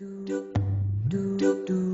Well, you done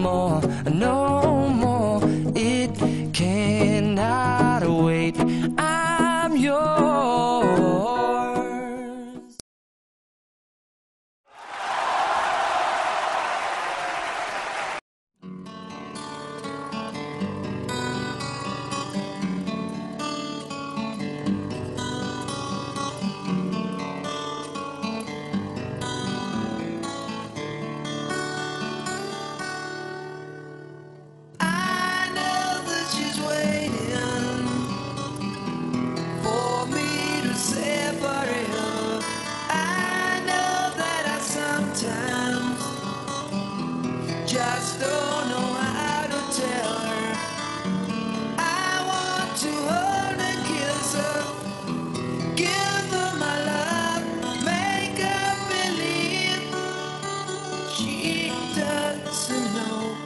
more, no more. It cannot wait. she doesn't know.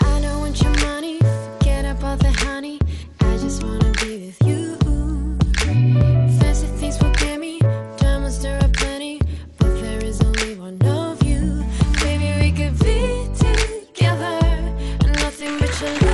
I don't want your money, forget about the honey. I just wanna be with you. Fancy things will get me, there are plenty, but there is only one of you. Baby, we could be together, nothing but.